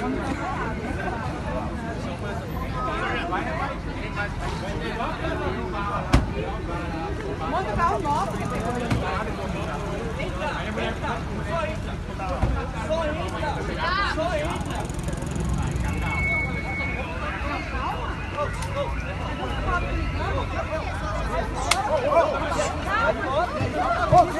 Manda o carro novo. oh.